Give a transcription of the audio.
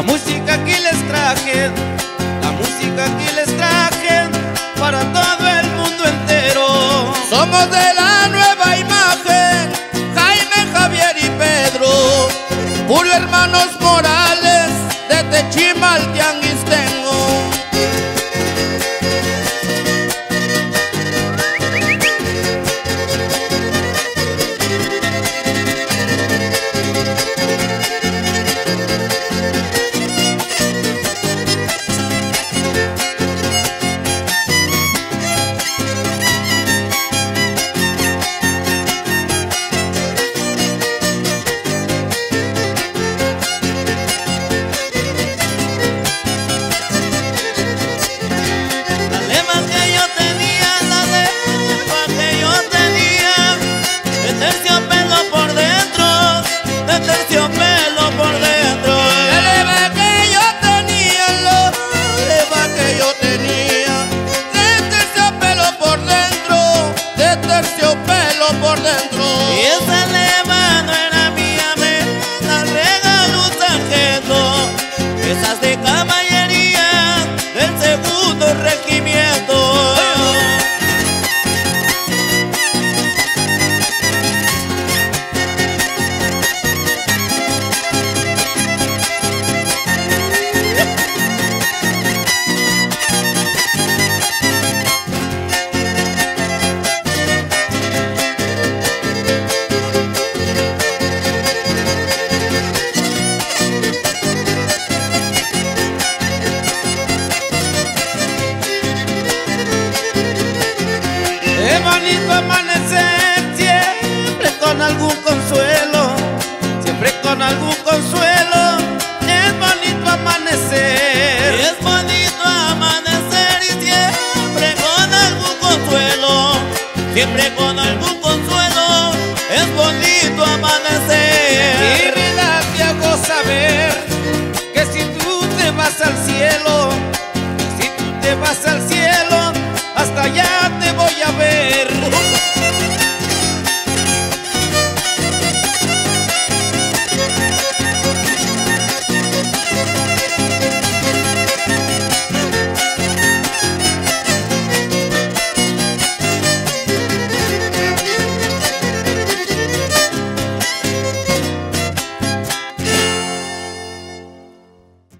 La música que les traje, la música que les traje para todo el mundo entero. Somos de la nueva imagen, Jaime, Javier y Pedro, puro hermanos morales, desde Chimaltianguis tengo. cuando regresas. bonito amanecer, siempre con algún consuelo, siempre con algún consuelo. te voy a ver.